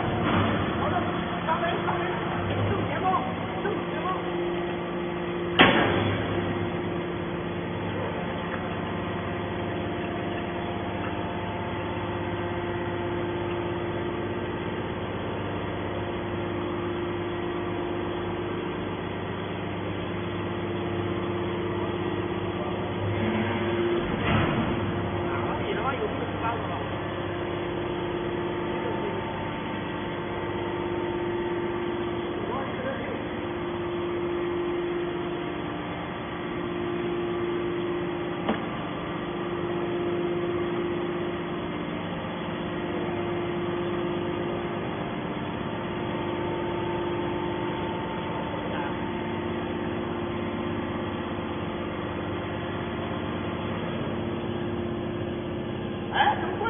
Come in, come in. Adam.